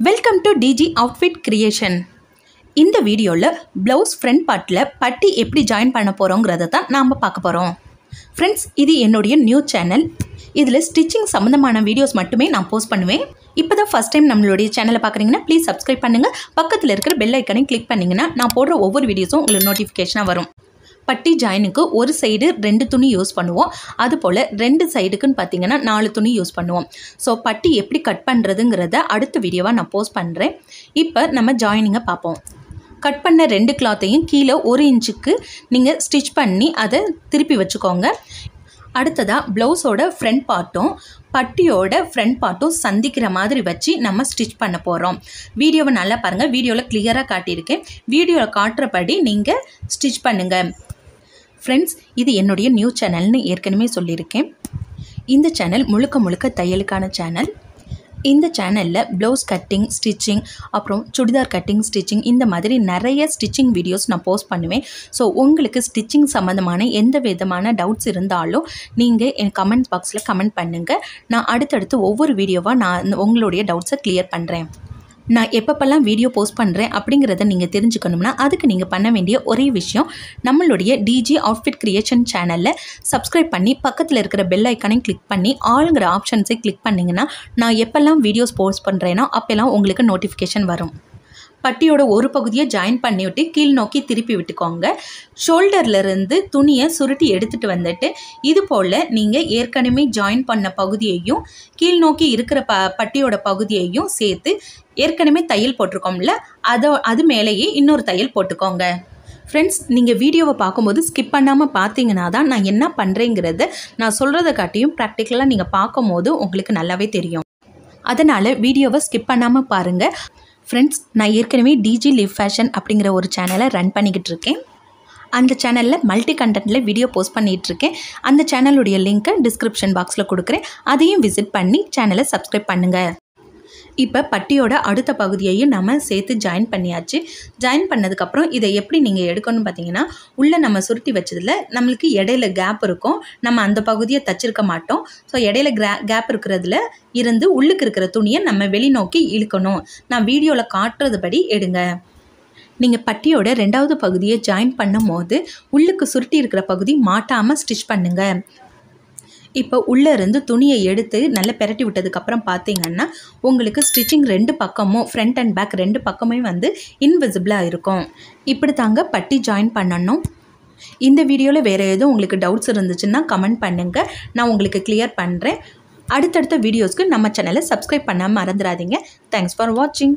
Welcome to Digi outfit creation இந்த வீடியோவில் blouse front பார்ட்டில் பட்டி எப்படி ஜாயின் பண்ண போகிறோங்கிறத தான் நாம் பார்க்க போகிறோம் ஃப்ரெண்ட்ஸ் இது என்னுடைய நியூ சேனல் இதில் ஸ்டிச்சிங் சம்மந்தமான வீடியோஸ் மட்டுமே நான் போஸ்ட் பண்ணுவேன். இப்போ தான் ஃபஸ்ட் டைம் நம்மளுடைய சேனலை பார்க்குறீங்கன்னா ப்ளீஸ் சப்ஸ்கிரைப் பண்ணுங்கள் பக்கத்தில் இருக்கிற பெல் ஐக்கனையும் கிளிக் பண்ணிங்கன்னா நான் போடுற ஒவ்வொரு வீடியோஸும் உங்களுக்கு நோட்டிஃபிகேஷனாக வரும். பட்டி ஜாயினுக்கு ஒரு சைடு ரெண்டு துணி யூஸ் பண்ணுவோம். அதுபோல் ரெண்டு சைடுக்குன்னு பார்த்தீங்கன்னா நாலு துணி யூஸ் பண்ணுவோம். ஸோ பட்டி எப்படி கட் பண்ணுறதுங்கிறத அடுத்த வீடியோவாக நான் போஸ்ட் பண்ணுறேன் இப்போ நம்ம ஜாயினிங்கை பார்ப்போம். கட் பண்ண ரெண்டு கிளாத்தையும் கீழே ஒரு இன்ச்சுக்கு நீங்கள் ஸ்டிச் பண்ணி அதை திருப்பி வச்சுக்கோங்க. அடுத்ததாக ப்ளவுஸோட ஃப்ரண்ட் பார்ட்டும் பட்டியோட ஃப்ரண்ட் பார்ட்டும் சந்திக்கிற மாதிரி வச்சு நம்ம ஸ்டிச் பண்ண போகிறோம் வீடியோவை நல்லா பாருங்கள் வீடியோவில் கிளியராக காட்டியிருக்கேன். வீடியோவில் காட்டுறபடி நீங்கள் ஸ்டிச் பண்ணுங்கள் ஃப்ரெண்ட்ஸ் இது என்னுடைய நியூ சேனல்னு ஏற்கனவே சொல்லியிருக்கேன். இந்த சேனல் முழுக்க முழுக்க தையலுக்கான சேனல் இந்த சேனலில் ப்ளவுஸ் கட்டிங் ஸ்டிச்சிங் அப்புறம் சுடிதார் கட்டிங் ஸ்டிச்சிங் இந்த மாதிரி நிறைய ஸ்டிச்சிங் வீடியோஸ் நான் போஸ்ட் பண்ணுவேன். ஸோ உங்களுக்கு ஸ்டிச்சிங் சம்மந்தமான எந்த விதமான டவுட்ஸ் இருந்தாலும் நீங்கள் என் கமெண்ட் பாக்ஸில் கமெண்ட் பண்ணுங்கள் நான் அடுத்தடுத்து ஒவ்வொரு வீடியோவாக நான் உங்களுடைய டவுட்ஸை கிளியர் பண்ணுறேன் நான் எப்பப்பெல்லாம் வீடியோ போஸ்ட் பண்ணுறேன் அப்படிங்கிறத நீங்கள் தெரிஞ்சுக்கணும்னா அதுக்கு நீங்கள் பண்ண வேண்டிய ஒரே விஷயம் நம்மளுடைய டிஜி அவுட்ஃபிட் கிரியேஷன் சேனலில் சப்ஸ்கிரைப் பண்ணி பக்கத்தில் இருக்கிற பெல் ஐக்கானையும் கிளிக் பண்ணி ஆளுங்கிற ஆப்ஷன்ஸை கிளிக் பண்ணிங்கன்னா நான் எப்போல்லாம் வீடியோஸ் போஸ்ட் பண்ணுறேனோ அப்போல்லாம் உங்களுக்கு நோட்டிஃபிகேஷன் வரும். பட்டியோட ஒரு பகுதியை ஜாயின் பண்ணிவிட்டு கீழ் நோக்கி திருப்பி விட்டுக்கோங்க. ஷோல்டர்லேருந்து துணியை சுருட்டி எடுத்துகிட்டு வந்துட்டு இது போல் நீங்கள் ஏற்கனவே ஜாயின் பண்ண பகுதியையும் கீழ் நோக்கி இருக்கிற ப பட்டியோட பகுதியையும் சேர்த்து ஏற்கனவே தையல் போட்டிருக்கோம்ல அதோ அது மேலேயே இன்னொரு தையல் போட்டுக்கோங்க. ஃப்ரெண்ட்ஸ் நீங்கள் வீடியோவை பார்க்கும்போது ஸ்கிப் பண்ணாமல் பார்த்தீங்கன்னா தான் நான் என்ன பண்ணுறேங்கிறத நான் சொல்கிறத காட்டியும் ப்ராக்டிக்கலாக நீங்கள் பார்க்கும்போது உங்களுக்கு நல்லாவே தெரியும். அதனால் வீடியோவை ஸ்கிப் பண்ணாமல் பாருங்கள் ஃப்ரெண்ட்ஸ் நான் ஏற்கனவே டிஜி லிவ் ஃபேஷன் அப்படிங்கிற ஒரு சேனலை ரன் பண்ணிக்கிட்டு இருக்கேன். அந்த சேனலில் மல்டி கண்டென்ட்டில் வீடியோ போஸ்ட் பண்ணிகிட்டு இருக்கேன். அந்த சேனலுடைய லிங்க்கை டிஸ்கிரிப்ஷன் பாக்ஸில் கொடுக்குறேன். அதையும் விசிட் பண்ணி சேனலை சப்ஸ்கிரைப் பண்ணுங்கள் இப்போ பட்டியோட அடுத்த பகுதியையும் நம்ம சேர்த்து ஜாயின் பண்ணியாச்சு. ஜாயின் பண்ணதுக்கப்புறம் இதை எப்படி நீங்கள் எடுக்கணும்னு பார்த்தீங்கன்னா உள்ளே நம்ம சுருட்டி வச்சதில் நம்மளுக்கு இடையில கேப் இருக்கும். நம்ம அந்த பகுதியை தச்சிருக்க மாட்டோம். ஸோ இடையில கிரா கேப் இருக்கிறதுல இருந்து உள்ளுக்கு இருக்கிற துணியை நம்ம வெளிநோக்கி இழுக்கணும். நான் வீடியோவில் காட்டுறதுபடி எடுங்க. நீங்கள் பட்டியோட ரெண்டாவது பகுதியை ஜாயின் பண்ணும் போது உள்ளுக்கு சுருட்டி இருக்கிற பகுதி மாட்டாமல் ஸ்டிச் பண்ணுங்கள் இப்போ உள்ளே இருந்து துணியை எடுத்து நல்லா பெரட்டி விட்டதுக்கப்புறம் பார்த்தீங்கன்னா உங்களுக்கு ஸ்டிச்சிங் ரெண்டு பக்கமும் ஃப்ரண்ட் அண்ட் பேக் ரெண்டு பக்கமே வந்து இன்விசிபிளாக இருக்கும். இப்படி தாங்க பட்டி ஜாயின் பண்ணணும். இந்த வீடியோவில் வேறு எதுவும் உங்களுக்கு டவுட்ஸ் இருந்துச்சுன்னா கமெண்ட் பண்ணுங்கள் நான் உங்களுக்கு கிளியர் பண்ணுறேன் அடுத்தடுத்த வீடியோஸ்க்கு நம்ம சேனலை சப்ஸ்கிரைப் பண்ணாமல் மறந்துடாதீங்க. தேங்க்ஸ் ஃபார் வாட்சிங்